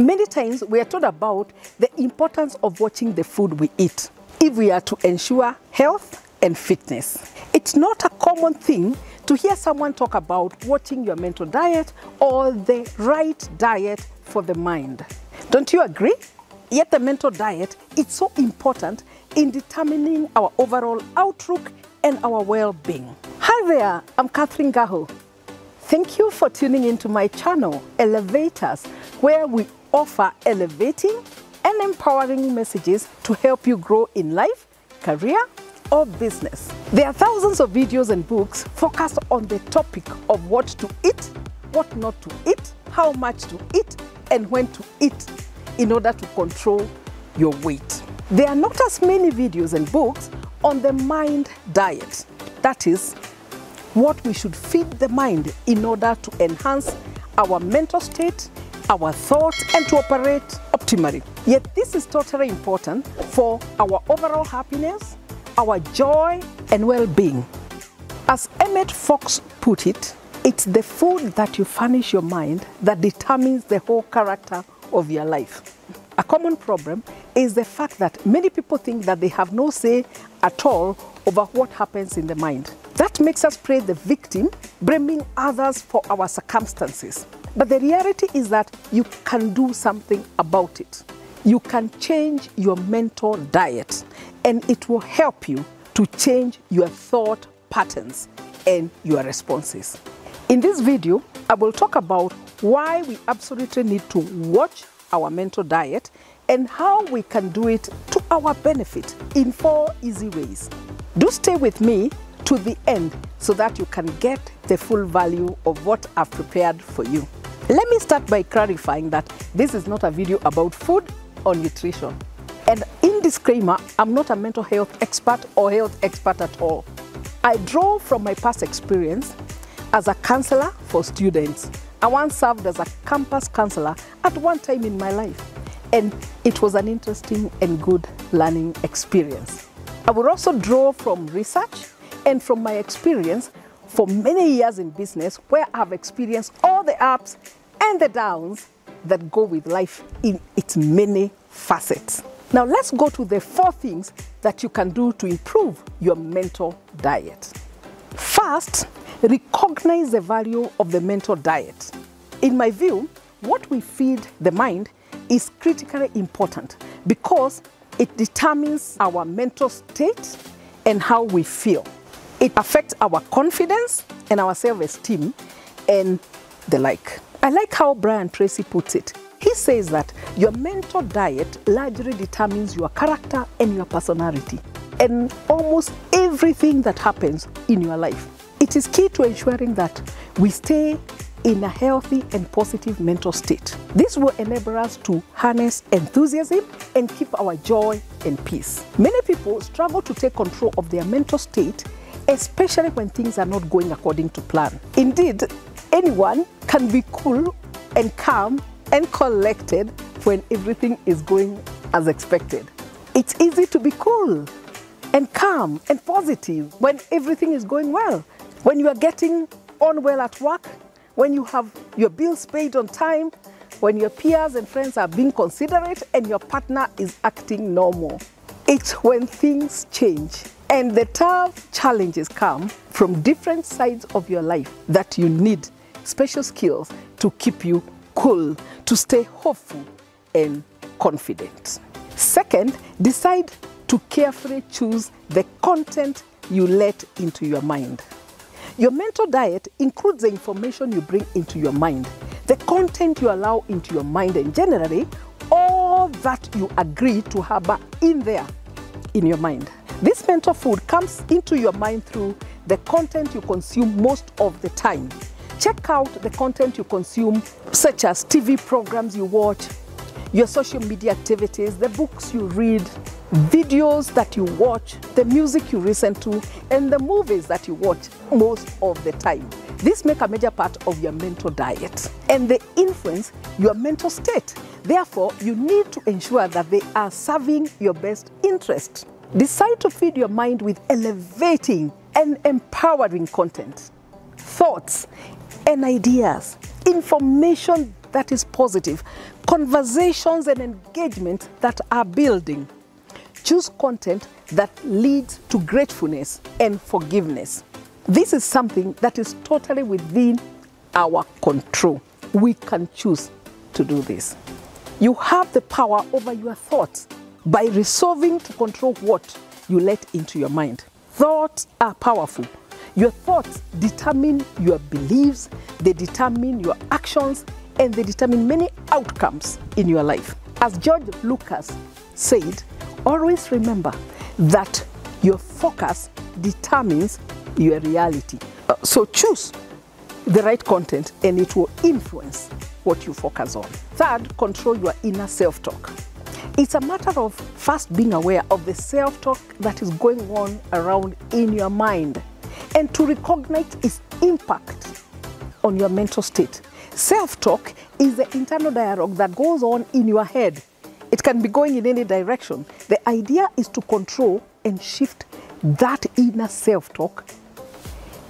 Many times we are told about the importance of watching the food we eat if we are to ensure health and fitness. It's not a common thing to hear someone talk about watching your mental diet or the right diet for the mind. Don't you agree? Yet the mental diet is so important in determining our overall outlook and our well-being. Hi there, I'm Catherine Ngahu. Thank you for tuning into my channel, Elevators, where we offer elevating and empowering messages to help you grow in life, career, or business. There are thousands of videos and books focused on the topic of what to eat, what not to eat, how much to eat, and when to eat in order to control your weight. There are not as many videos and books on the mind diet. That is, what we should feed the mind in order to enhance our mental state, our thoughts, and to operate optimally. Yet this is totally important for our overall happiness, our joy, and well-being. As Emmett Fox put it, it's the food that you furnish your mind that determines the whole character of your life. A common problem is the fact that many people think that they have no say at all over what happens in the mind. That makes us play the victim, blaming others for our circumstances. But the reality is that you can do something about it. You can change your mental diet, and it will help you to change your thought patterns and your responses. In this video, I will talk about why we absolutely need to watch our mental diet and how we can do it to our benefit in four easy ways. Do stay with me to the end so that you can get the full value of what I've prepared for you. Let me start by clarifying that this is not a video about food or nutrition. And in disclaimer, I'm not a mental health expert or health expert at all. I draw from my past experience as a counselor for students. I once served as a campus counselor at one time in my life, and it was an interesting and good learning experience. I will also draw from research and from my experience for many years in business where I've experienced all the ups and the downs that go with life in its many facets. Now let's go to the four things that you can do to improve your mental diet. First, recognize the value of the mental diet. In my view, what we feed the mind is critically important because it determines our mental state and how we feel. It affects our confidence and our self-esteem and the like. I like how Brian Tracy puts it. He says that your mental diet largely determines your character and your personality and almost everything that happens in your life. It is key to ensuring that we stay in a healthy and positive mental state. This will enable us to harness enthusiasm and keep our joy and peace. Many people struggle to take control of their mental state especially when things are not going according to plan. Indeed, anyone can be cool and calm and collected when everything is going as expected. It's easy to be cool and calm and positive when everything is going well. When you are getting on well at work, when you have your bills paid on time, when your peers and friends are being considerate and your partner is acting normal. It's when things change and the tough challenges come from different sides of your life that you need special skills to keep you cool, to stay hopeful and confident. Second, decide to carefully choose the content you let into your mind. Your mental diet includes the information you bring into your mind, the content you allow into your mind, and generally, all that you agree to harbor in there in your mind. This mental food comes into your mind through the content you consume most of the time. Check out the content you consume, such as TV programs you watch, your social media activities, the books you read, videos that you watch, the music you listen to, and the movies that you watch most of the time. This make a major part of your mental diet and they influence your mental state. Therefore, you need to ensure that they are serving your best interest. Decide to feed your mind with elevating and empowering content, thoughts and ideas, information that is positive, conversations and engagement that are building. Choose content that leads to gratefulness and forgiveness. This is something that is totally within our control. We can choose to do this. You have the power over your thoughts by resolving to control what you let into your mind. Thoughts are powerful. Your thoughts determine your beliefs, they determine your actions, and they determine many outcomes in your life. As George Lucas said, always remember that your focus determines your reality. Uh, so choose the right content and it will influence what you focus on. Third, control your inner self talk. It's a matter of first being aware of the self talk that is going on around in your mind and to recognize its impact on your mental state. Self talk is the internal dialogue that goes on in your head. It can be going in any direction. The idea is to control and shift that inner self talk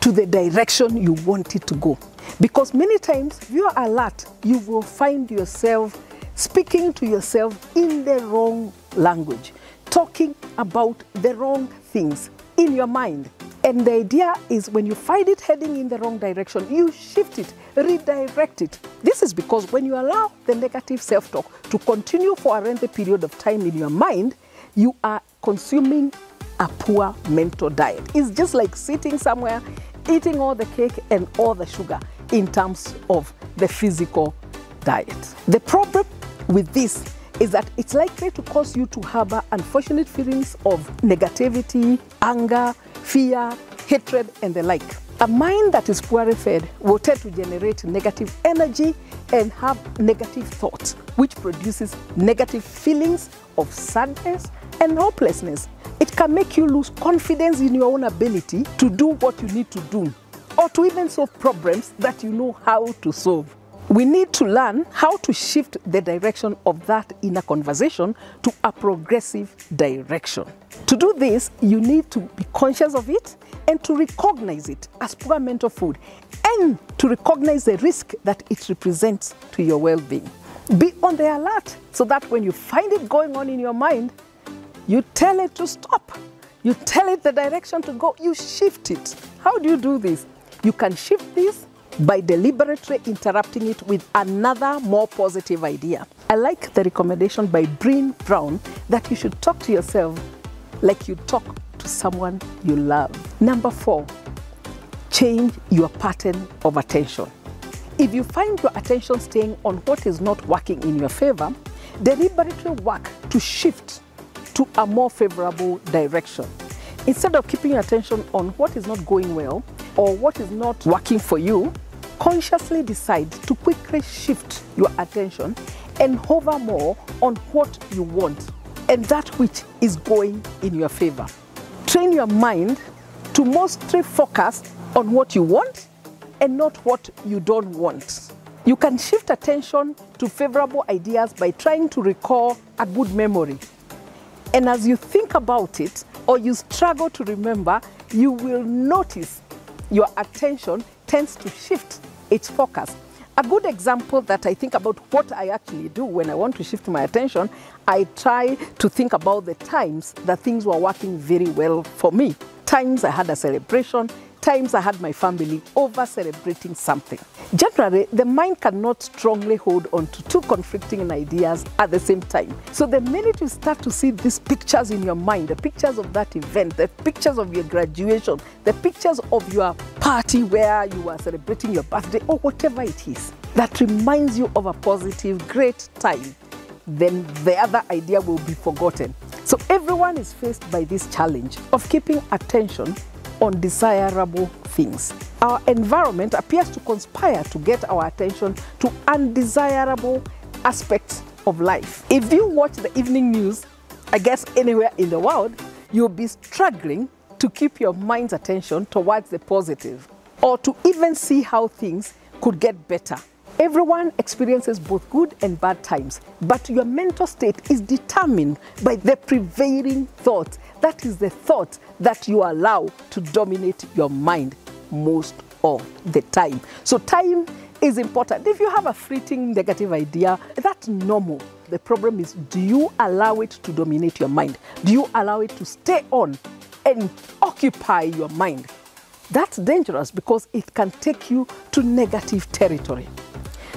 to the direction you want it to go. Because many times, if you are alert, you will find yourself speaking to yourself in the wrong language, talking about the wrong things in your mind. And the idea is when you find it heading in the wrong direction, you shift it, redirect it. This is because when you allow the negative self talk to continue for a lengthy period of time in your mind, you are consuming a poor mental diet. It's just like sitting somewhere, eating all the cake and all the sugar in terms of the physical diet. The problem with this is that it's likely to cause you to harbor unfortunate feelings of negativity, anger, fear, hatred, and the like. A mind that is poorly fed will tend to generate negative energy and have negative thoughts, which produces negative feelings of sadness and hopelessness. It can make you lose confidence in your own ability to do what you need to do or to even solve problems that you know how to solve. We need to learn how to shift the direction of that inner conversation to a progressive direction. To do this, you need to be conscious of it and to recognize it as poor mental food and to recognize the risk that it represents to your well being. Be on the alert so that when you find it going on in your mind, you tell it to stop. You tell it the direction to go, you shift it. How do you do this? You can shift this by deliberately interrupting it with another more positive idea. I like the recommendation by Brené Brown that you should talk to yourself like you talk to someone you love. Number four, change your pattern of attention. If you find your attention staying on what is not working in your favor, deliberately work to shift to a more favorable direction. Instead of keeping your attention on what is not going well or what is not working for you, consciously decide to quickly shift your attention and hover more on what you want and that which is going in your favor. Train your mind to mostly focus on what you want and not what you don't want. You can shift attention to favorable ideas by trying to recall a good memory. And as you think about it or you struggle to remember, you will notice your attention tends to shift its focus. A good example that I think about what I actually do when I want to shift my attention, I try to think about the times that things were working very well for me. Times I had a celebration, times I had my family over celebrating something. Generally, the mind cannot strongly hold on to two conflicting ideas at the same time. So the minute you start to see these pictures in your mind, the pictures of that event, the pictures of your graduation, the pictures of your party where you are celebrating your birthday or whatever it is, that reminds you of a positive, great time, then the other idea will be forgotten. So everyone is faced by this challenge of keeping attention on desirable things. Our environment appears to conspire to get our attention to undesirable aspects of life. If you watch the evening news, I guess anywhere in the world, you'll be struggling to keep your mind's attention towards the positive or to even see how things could get better. Everyone experiences both good and bad times, but your mental state is determined by the prevailing thought. That is the thought that you allow to dominate your mind most of the time. So, time is important. If you have a fleeting negative idea, that's normal. The problem is do you allow it to dominate your mind? Do you allow it to stay on and occupy your mind? That's dangerous because it can take you to negative territory.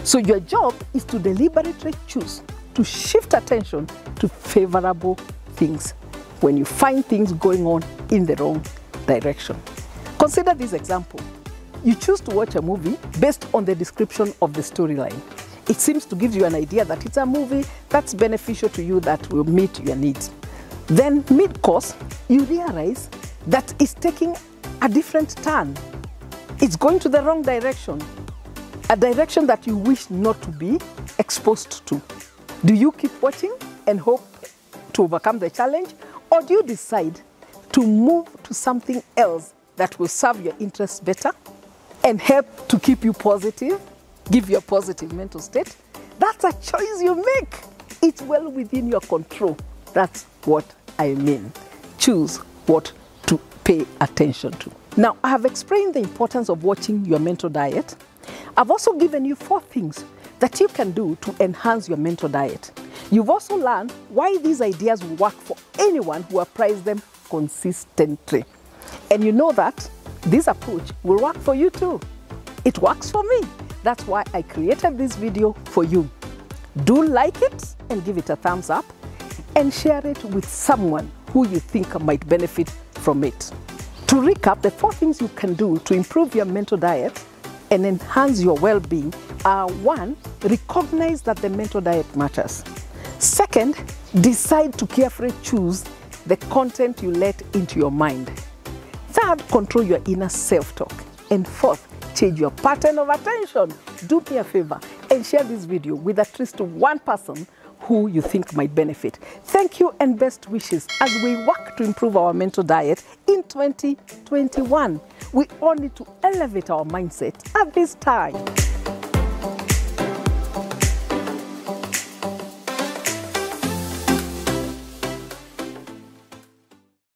So, your job is to deliberately choose to shift attention to favorable things when you find things going on in the wrong direction. Consider this example. You choose to watch a movie based on the description of the storyline. It seems to give you an idea that it's a movie that's beneficial to you that will meet your needs. Then, mid course, you realize that it's taking a different turn. It's going to the wrong direction, a direction that you wish not to be exposed to. Do you keep watching and hope to overcome the challenge, or do you decide to move to something else that will serve your interests better and help to keep you positive, give you a positive mental state? That's a choice you make. It's well within your control. That's what I mean. Choose what to pay attention to. Now, I have explained the importance of watching your mental diet. I've also given you four things that you can do to enhance your mental diet. You've also learned why these ideas will work for anyone who applies them consistently. And you know that this approach will work for you too. It works for me. That's why I created this video for you. Do like it and give it a thumbs up and share it with someone who you think might benefit from it. To recap, the four things you can do to improve your mental diet and enhance your well being are one, recognize that the mental diet matters. Second, decide to carefully choose the content you let into your mind. Third, control your inner self talk. And fourth, change your pattern of attention. Do me a favor and share this video with at least one person who you think might benefit. Thank you and best wishes as we work to improve our mental diet in 2021. We all need to elevate our mindset at this time.